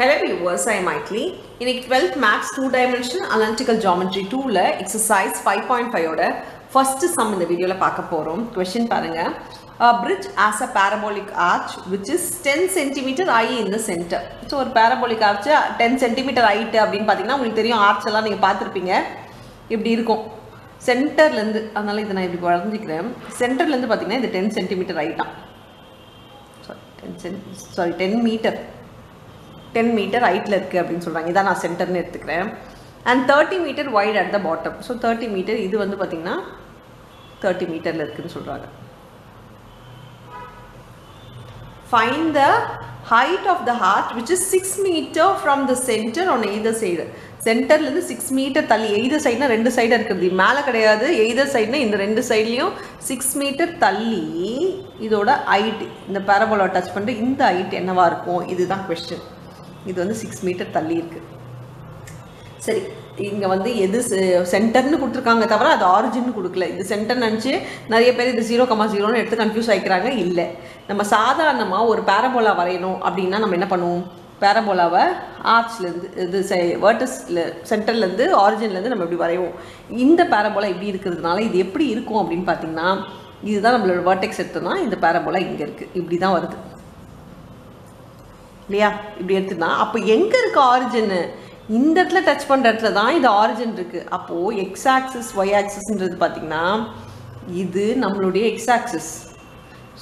Hello viewers, ஐ மைக்லி இன்னைக்கு 12th maths two dimension analytical geometry டூவில் எக்ஸசைஸ் ஃபைவ் பாயிண்ட் ஃபைவோட ஃபர்ஸ்ட் சம் இந்த வீடியோவில் பார்க்க போகிறோம் கொஷின் பாருங்கள் bridge as a parabolic arch which is ten centimetre high in the centre so ஒரு parabolic arch ten centimetre height அப்படின்னு பார்த்தீங்கன்னா உங்களுக்கு தெரியும் ஆர்ச் எல்லாம் நீங்கள் பார்த்துருப்பீங்க. இப்படி இருக்கும்? சென்டர்லேருந்து அதனால் இதை நான் இப்படி வரைஞ்சிக்கிறேன். சென்டர்லேருந்து பார்த்தீங்கன்னா இது ten centimetre ஐட்டான் sorry ten cent sorry ten metre ten metre ஹைட்டில் இருக்குது அப்படின்னு சொல்கிறாங்க இதான் நான் சென்டர்னு எடுத்துக்கிறேன். And thirty metre wide at the bottom so thirty metre இது வந்து பார்த்திங்கன்னா தேர்ட்டி மீட்டரில் இருக்குதுன்னு சொல்கிறாங்க find the height of the heart which is six metre from the centre on either side சென்டர்லேருந்து சிக்ஸ் மீட்டர் தள்ளி எய்தர் சைடுனா ரெண்டு சைடாக இருக்கிறது மேலே கிடையாது. எய்தர் சைடுனா இந்த ரெண்டு சைட்லேயும் சிக்ஸ் மீட்டர் தள்ளி இதோட ஹைட் இந்த பேரபோலா டச் பண்ணிட்டு இந்த ஹைட் என்னவாக இருக்கும்? இதுதான் கொஸ்டின் இது வந்து சிக்ஸ் மீட்டர் தள்ளி இருக்குது சரி இங்கே வந்து எது சென்டர்னு கொடுத்துருக்காங்க தவிர அது ஆரிஜின் கொடுக்கல. இது சென்டர் நினச்சி நிறைய பேர் இது ஜீரோ கமா ஜீரோன்னு எடுத்து கன்ஃபியூஸ் ஆகிக்கிறாங்க இல்லை. நம்ம சாதாரணமாக ஒரு பேரபோலா வரையணும் அப்படின்னா நம்ம என்ன பண்ணுவோம்? பேரபோலாவை ஆர்ச்லேருந்து இது வேர்டஸில் சென்டர்லேருந்து ஆரிஜின்லேருந்து நம்ம இப்படி வரைவோம். இந்த பேரபோலா இப்படி இருக்கிறதுனால இது எப்படி இருக்கும் அப்படின்னு பார்த்தீங்கன்னா இதுதான் நம்மளோட வேர்டெக்ஸ் எடுத்தோம்னா இந்த பேரபோலா இங்கே இருக்குது இப்படி தான் வருது. இல்லையா? இப்படி எடுத்துனா அப்போ எங்கே இருக்குது ஆரிஜின் இந்த இடத்துல டச் பண்ணுற இடத்துல தான் இது ஆரிஜின் இருக்குது அப்போது எக்ஸ் ஆக்சிஸ் ஒய் ஆக்சிஸ்ன்றது பார்த்திங்கன்னா இது நம்மளுடைய எக்ஸ் ஆக்சிஸ்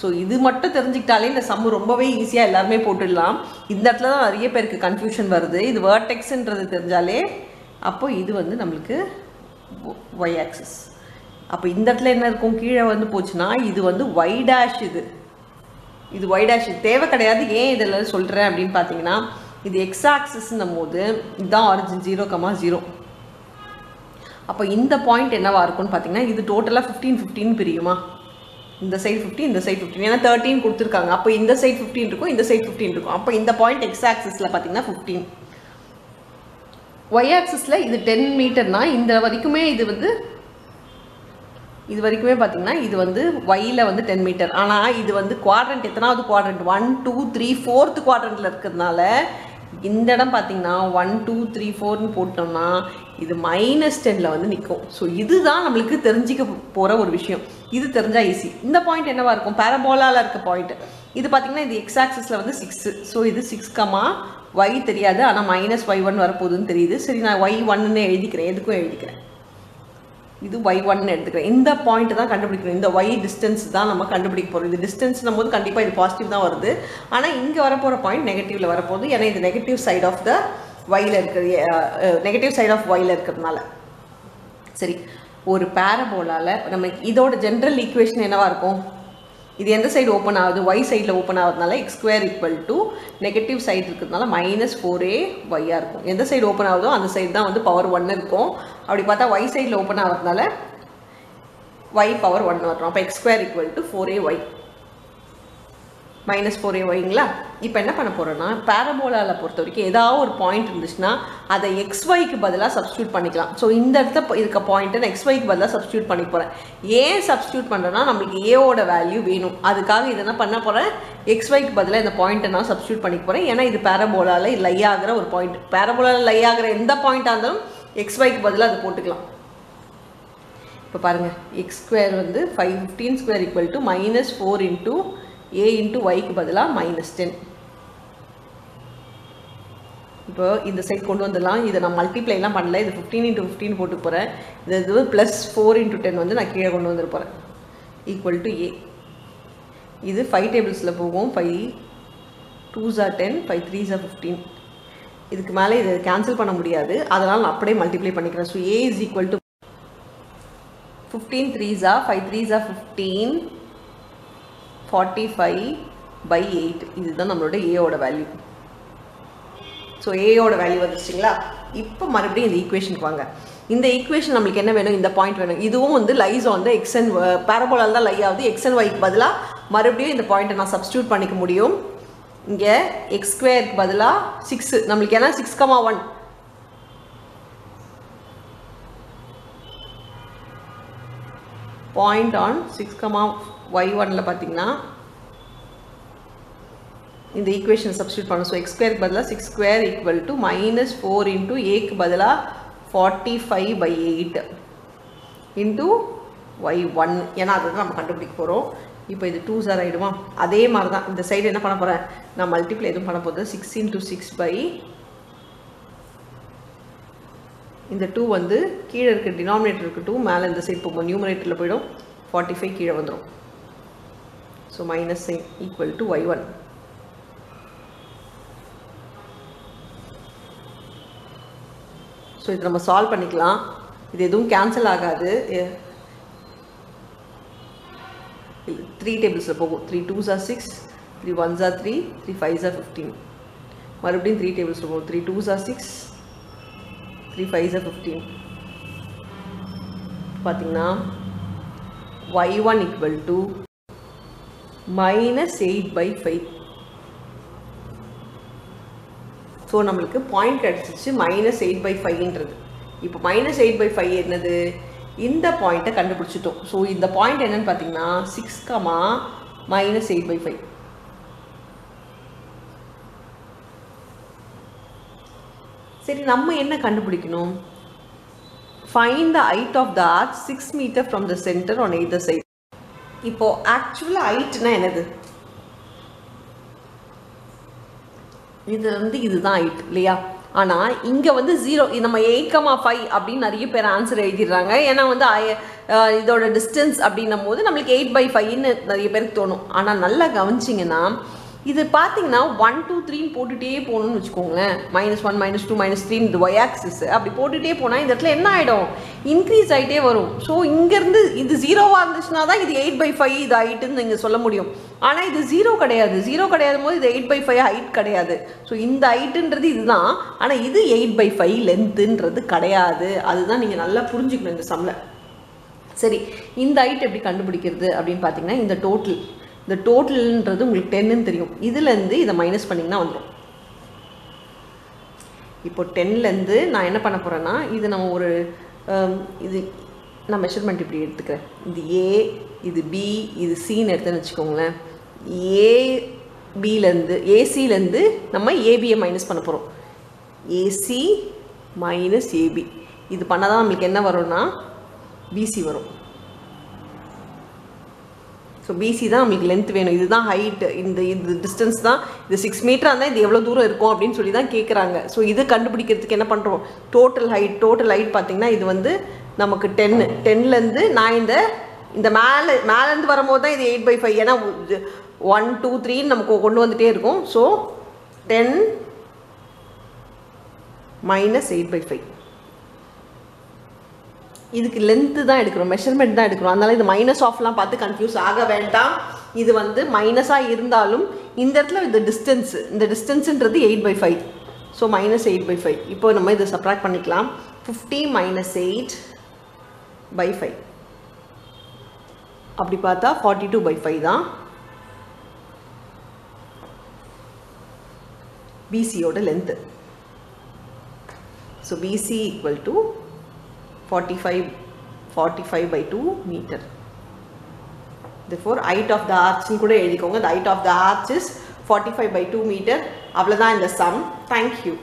ஸோ இது மட்டும் தெரிஞ்சுக்கிட்டாலே இந்த சம்மு ரொம்பவே ஈஸியாக எல்லாருமே போட்டுடலாம். இந்த இடத்துல தான் நிறைய பேருக்கு கன்ஃபியூஷன் வருது. இது வேர்டெக்ஸ்ன்றது தெரிஞ்சாலே அப்போ இது வந்து நம்மளுக்கு ஒய் ஆக்சிஸ் அப்போ இந்த இடத்துல என்ன இருக்கும்? கீழே வந்து போச்சுன்னா இது வந்து ஒய் டேஷ் இது. இது ஒய் டேஷ் தேவை கிடையாது. ஏன் இதில் சொல்கிறேன் அப்படின்னு பார்த்தீங்கன்னா இது எக்ஸ் ஆக்சிஸ்னும் போது இதுதான் ஆரிஜின் ஜீரோ கமா ஜீரோ அப்போ இந்த பாயிண்ட் என்னவா இருக்கும்னு பார்த்தீங்கன்னா இது டோட்டலாக ஃபிஃப்டீன் ஃபிஃப்டின் பிரியுமா? இந்த சைடு ஃபிஃப்டின் இந்த சைடு ஃபிஃப்டின் ஏன்னா தேர்ட்டின் கொடுத்துருக்காங்க. அப்போ இந்த சைடு ஃபிஃப்டின் இருக்கும் இந்த சைடு ஃபிஃப்டின் இருக்கும். அப்போ இந்த பாயிண்ட் எக்ஸ் ஆக்சஸில் பார்த்தீங்கன்னா ஃபிஃப்டீன் ஒய் ஆக்சஸில் இது டென் மீட்டர்னா இந்த வரைக்குமே இது வந்து இது வரைக்குமே பார்த்தீங்கன்னா இது வந்து ஒயில் வந்து டென் மீட்டர் ஆனால் இது வந்து குவாட்ரண்ட் எத்தனாவது quadrant one two three fourth குவாட்ரண்ட்டில் இருக்கிறதுனால இந்த இடம் பார்த்தீங்கன்னா ஒன் டூ த்ரீ ஃபோர்னு போட்டோம்னா இது மைனஸ் டெனில் வந்து நிற்கும் ஸோ இதுதான் நம்மளுக்கு தெரிஞ்சிக்க போகிற ஒரு விஷயம். இது தெரிஞ்சால் ஈஸி இந்த பாயிண்ட் என்னவாக இருக்கும்? பேரபோலாவில் இருக்க பாயிண்ட் இது பார்த்தீங்கன்னா இது எக்ஸ் வந்து சிக்ஸு ஸோ இது சிக்ஸ் கமா ஒய் தெரியாது. ஆனால் மைனஸ் ஒய் ஒன் வரப்போகுதுன்னு தெரியுது. சரி நான் ஒய் ஒன்னு எழுதிக்கிறேன். எதுக்கும் எழுதிக்கிறேன்? இது ஒய் ஒன்னு எடுத்துக்கிறேன். இந்த பாயிண்ட் தான் கண்டுபிடிக்கணும். இந்த ஒய் டிஸ்டன்ஸ் தான் நம்ம கண்டுபிடிக்க போகிறோம் இது டிஸ்டன்ஸ்னும் போது கண்டிப்பாக இது பாசிட்டிவ் தான் வருது. ஆனால் இங்கே வரப்போகிற பாயிண்ட் நெகட்டிவில் வரப்போகுது. ஏன்னா இது நெகட்டிவ் சைட் ஆஃப் த ஒயில் இருக்கிறது நெகட்டிவ் சைட் ஆஃப் ஒயில் இருக்கிறதுனால. சரி. ஒரு பேரபோலாவில் நம்ம இதோட ஜென்ரல் ஈக்குவேஷன் என்னவாக இருக்கும்? இது எந்த சைடு ஓப்பன் ஆகுது? ஒய் சைடில் open ஆகுறதுனால X square equal to negative side இருக்கிறதுனால மைனஸ் ஃபோர் ஏ ஒய்யாக இருக்கும். எந்த சைடு ஓப்பன் ஆகுதோ அந்த சைடு தான் வந்து பவர் ஒன்று இருக்கும். அப்படி பார்த்தா ஒய் சைடில் ஓப்பன் ஆகிறதுனால ஒய் பவர் ஒன் வரும். அப்போ X square equal to four A Y minus four A ஒய்ங்களா இப்போ என்ன பண்ண போகிறோன்னா பேரபோலாவில் பொறுத்த வரைக்கும் ஏதாவது ஒரு பாயிண்ட் இருந்துச்சுன்னா அதை எக்ஸ் ஒய்க்கு பதிலாக சப்ஸ்டியூட் பண்ணிக்கலாம். ஸோ இந்த இடத்துல இருக்க பாயிண்ட்டை நான் எக்ஸ் ஒய்க்கு பதிலாக சப்ஸ்டியூட் பண்ணி போகிறேன் ஏன் சப்ஸ்டியூட் பண்ணுறேன்னா நம்மளுக்கு ஏவோட வேல்யூ வேணும். அதுக்காக இதை என்ன பண்ண போகிறேன் எக்ஸ் ஒய்க்கு பதிலாக இந்த பாயிண்ட்டை நான் சப்ஸ்டியூட் பண்ணிக்க போகிறேன் ஏன்னா இது பேரபோலாவில் லை ஆகிற ஒரு பாயிண்ட் பேரபோலாவில் லை ஆகிற எந்த பாயிண்ட்டாக இருந்தாலும் எக்ஸ் ஒய்க்கு பதிலாக அதை போட்டுக்கலாம். இப்போ பாருங்கள் எக்ஸ் ஸ்கொயர் வந்து five fifteen square equal to minus four into A into ஒய்க்கு பதிலாக மைனஸ் டென் இப்போ இந்த சைட் கொண்டு வந்துடலாம். இதை நான் மல்டிப்ளைலாம் பண்ணல. இது ஃபிஃப்டீன் இன்ட்டு ஃபிஃப்டின் போட்டு போகிறேன் இது இது ப்ளஸ் ஃபோர் இன்ட்டு டென் வந்து நான் கீழே கொண்டு வந்துட்டு போகிறேன் ஈக்குவல் டு ஏ இது ஃபைவ் டேபிள்ஸில் போகும். ஃபைவ் டூ ஜா டென் ஃபைவ் த்ரீ ஜா ஃபிஃப்டீன் இதுக்கு மேலே இதை கேன்சல் பண்ண முடியாது. அதனால் நான் அப்படியே மல்டிப்ளை பண்ணிக்கிறேன். So A is equal to fifteen three Jha five three Jha fifteen forty five by eight இதுதான் நம்மளோட ஏயோட வேல்யூ ஸோ ஏயோட வேல்யூ வந்துச்சிங்களா இப்போ மறுபடியும் இந்த ஈக்குவேஷனுக்கு வாங்க. இந்த ஈக்குவேஷன் நம்மளுக்கு என்ன வேணும்? இந்த பாயிண்ட் வேணும். இதுவும் வந்து லைஸ் வந்து எக்ஸ் அண்ட் பேரபோலால் தான் லை ஆகுது. எக்ஸ் அண்ட் ஒய்க்கு பதிலாக மறுபடியும் இந்த பாயிண்ட்டை நான் சப்ஸ்டியூட் பண்ணிக்க முடியும். இங்கே எக்ஸ் ஸ்கொயருக்கு பதிலாக சிக்ஸு நம்மளுக்கு ஏன்னா six comma one point on six comma Y ஒனில் பார்த்தீங்கன்னா இந்த ஈக்குவேஷன் சப்ஸ்டியூட் பண்ணணும். ஸோ எக்ஸ் ஸ்கொயருக்கு பதிலாக six square equal to minus four into ஏக்கு பதிலாக forty five by eight into Y one ஏன்னா அதுதான் நம்ம கண்டுபிடிக்க போகிறோம் இப்போ இது டூ சார் ஆகிடுமா அதே மாதிரி தான் இந்த சைடு என்ன பண்ண போகிறேன் நான் மல்டிப்ளை எதுவும் பண்ண போகிறது சிக்ஸ் இன்ட்டு சிக்ஸ் பை இந்த டூ வந்து கீழே இருக்க டினாமினேட்டர் இருக்க டூ மேலே இந்த சைடு போகும். நியூமரேட்டரில் போயிடும். ஃபார்ட்டி ஃபைவ் கீழே வந்துடும் so minus sign equal to Y one so இது நம்ம சால்வ் பண்ணிக்கலாம். இது எதுவும் கேன்சல் ஆகாது. த்ரீ டேபிள்ஸில் போகும். Three twos are six three ones are three three fives are fifteen மறுபடியும் த்ரீ டேபிள்ஸில் போகும். Three twos are six three fives are fifteen பார்த்தீங்கன்னா Y one equal to minus eight by five so நம்மளுக்கு point கிடச்சிச்சு minus eight by ஃபைவ்ன்றது இப்போ minus eight by five என்னது? இந்த பாயிண்ட்டை கண்டுபிடிச்சிட்டோம். ஸோ இந்த பாயிண்ட் என்னன்னு பார்த்தீங்கன்னா six comma minus eight by five சரி நம்ம என்ன கண்டுபிடிக்கணும்? Find the height of the arch six metre from the centre on either side இப்போ ஆக்சுவலாக ஹைட்னா என்னது? இது வந்து இதுதான் ஹைட் இல்லையா? ஆனால் இங்கே வந்து ஜீரோ நம்ம எயிட் கமா ஃபைவ் அப்படின்னு நிறைய பேர் ஆன்சர் எழுதிடுறாங்க. ஏன்னா வந்து இதோட டிஸ்டன்ஸ் அப்படின்னும் போது நம்மளுக்கு எயிட் பை ஃபைவ்னு நிறைய பேருக்கு தோணும். ஆனால் நல்லா கவனிச்சிங்கன்னா இது பார்த்தீங்கன்னா ஒன் டூ த்ரீன்னு போட்டுகிட்டே போகணும்னு வச்சுக்கோங்களேன். Minus one minus two minus three இந்த ஒய் ஆக்சிஸ் அப்படி போட்டுகிட்டே போனால் இந்த இடத்துல என்ன ஆகிடும் இன்க்ரீஸ் ஆகிட்டே வரும். ஸோ இங்கேருந்து இது ஜீரோவாக இருந்துச்சுன்னா தான் இது எயிட் பை ஃபைவ் இது ஹைட்டுன்னு நீங்கள் சொல்ல முடியும். ஆனால் இது ஜீரோ கிடையாது. ஜீரோ கிடையாது போது இது எயிட் பை ஃபைவ் ஹைட் கிடையாது. ஸோ இந்த ஹைட்டுன்றது இதுதான். ஆனால் இது எயிட் பை ஃபைவ் லென்த்துன்றது கிடையாது. அதுதான் நீங்கள் நல்லா புரிஞ்சுக்கணும் இந்த சம்மில் சரி இந்த ஹைட் எப்படி கண்டுபிடிக்கிறது அப்படின்னு பார்த்தீங்கன்னா இந்த டோட்டல் இந்த டோட்டல்ன்றது உங்களுக்கு டென்னு தெரியும். இதுலேருந்து இதை மைனஸ் பண்ணிங்கன்னா வந்துடும் இப்போ டென்லேருந்து நான் என்ன பண்ண போகிறேன்னா இது நம்ம ஒரு இது நான் மெஷர்மெண்ட் இப்படி எடுத்துக்கிறேன். இது ஏ இது பி இது சின்னு எடுத்தேன்னு வச்சுக்கோங்களேன். ஏ பிலேருந்து ஏசிலேருந்து நம்ம ஏபியை மைனஸ் பண்ண போகிறோம் ஏசி மைனஸ் ஏபி இது பண்ணால் தான் நம்மளுக்கு என்ன வரும்னா பிசி வரும். ஸோ பிசி தான் நம்மளுக்கு லென்த் வேணும். இதுதான் ஹைட் இந்த இது டிஸ்டன்ஸ் தான். இது சிக்ஸ் மீட்டராக இருந்தால் இது எவ்வளோ தூரம் இருக்கும் அப்படின்னு சொல்லி தான் கேட்குறாங்க ஸோ இது கண்டுபிடிக்கிறதுக்கு என்ன பண்ணுறோம் டோட்டல் ஹைட் டோட்டல் ஹைட் பார்த்தீங்கன்னா இது வந்து நமக்கு டென்னு டென்லேருந்து நான் இந்த இந்த மேலே மேலேருந்து வரும்போது தான் இது எயிட் பை ஃபைவ் ஏன்னா ஒன் டூ த்ரீன்னு நமக்கு கொண்டு வந்துகிட்டே இருக்கும். So ten minus eight by five இதுக்கு லென்த்து தான் எடுக்கிறோம் மெஷர்மெண்ட் தான் எடுக்கிறோம் அதனால் இது மைனஸ் ஆஃப்லாம் பார்த்து கன்ஃபியூஸ் ஆக வேண்டாம். இது வந்து மைனஸாக இருந்தாலும் இந்த இடத்துல இந்த டிஸ்டன்ஸு இந்த டிஸ்டன்ஸுன்றது eight by five so minus eight by five இப்போ நம்ம இதை சப்ராக்ட் பண்ணிக்கலாம். Fifty minus eight by five அப்படி பார்த்தா ஃபார்ட்டி டூ பை ஃபைவ் தான் பிசியோட length so BC equal to 45 45 by 2 meter therefore height of the arch னு கூட எழுதிக்கோங்க the height of the arch is 45 by 2 meter அவ்வளோதான் இந்த sum thank you